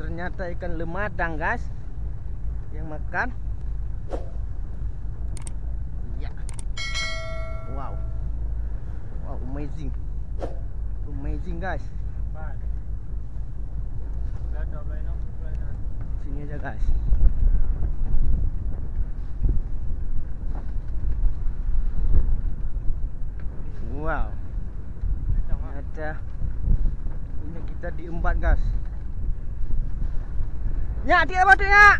ternyata ikan lemadang guys. Yang makan. Ya. Wow. Wow amazing. Amazing guys. Sini aja guys. Wow. Ternyata punya kita diembat guys Nyak, tidak batu nyak.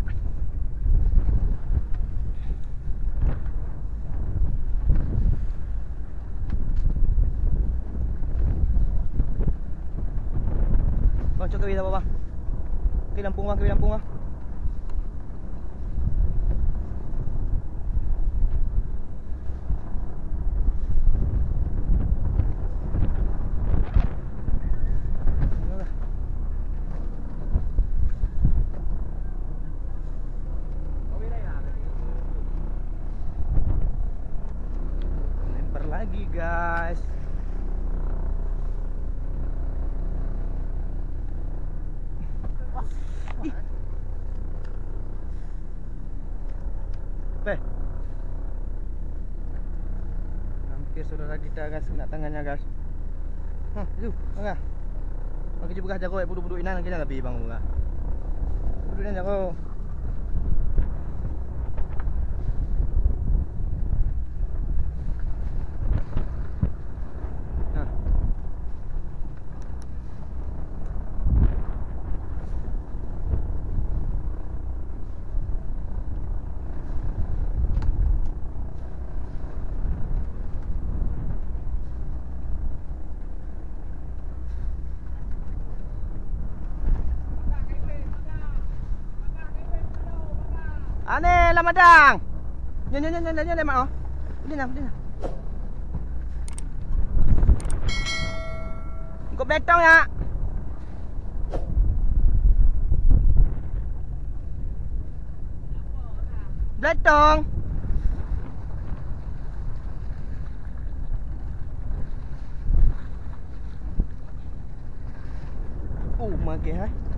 Bang, cok kawin apa bang? Kawin Lampung bang, kawin Lampung bang. Guys. Ih. Beh. Hampir saudara kita guys kena tangannya guys. Hah, itu, enggak. Bagi juga jago ya budu-budu inan kena lebih bang enggak. Budu inan jago. Ane Lamadang. Yan yan yan yan yan lemah oh. Đi nào, đi nào. Có bé trong nha. Bé trong. Ủa mà kìa hết.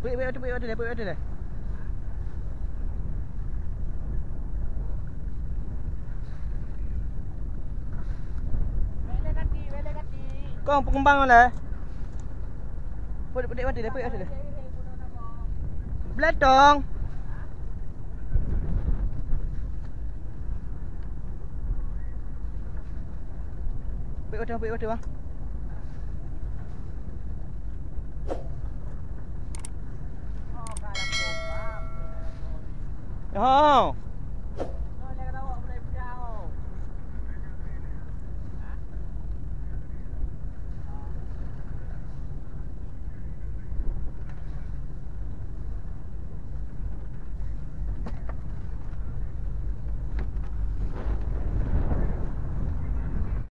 Put it back order, put it order there, put it order there. Rela kati, rela kati. Kau pengembang lah. Eh. Put it order there, put it order there. Put it put bang. 然后。